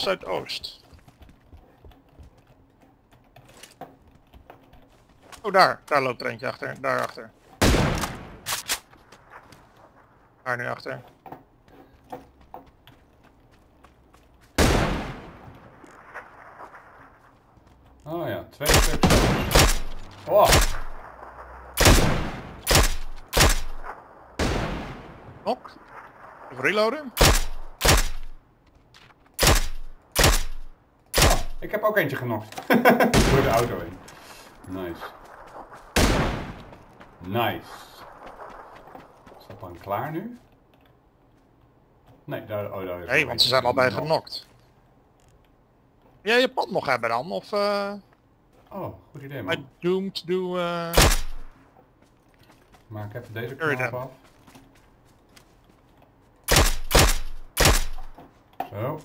zuidoost. Oh, daar. Daar loopt er eentje achter. Daarachter. Daar nu achter. Oh ja, twee stuks. Oh, Nok. Even reloaden. Ik heb ook eentje genokt. Door de auto heen. Nice. Nice. Is dat dan klaar nu? Nee, daar, oh, daar is Nee, want ze zijn allebei Nog. genokt. Wil jij je pad nog hebben dan? Of eh Oh, goed idee bij man. Doomed do... eh Maak even deze knop af. Zo.